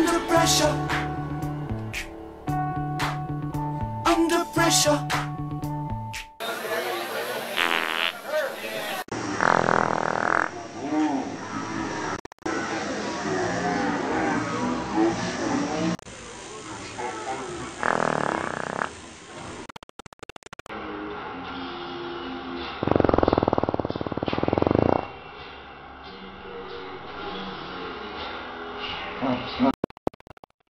Under pressure. Under pressure.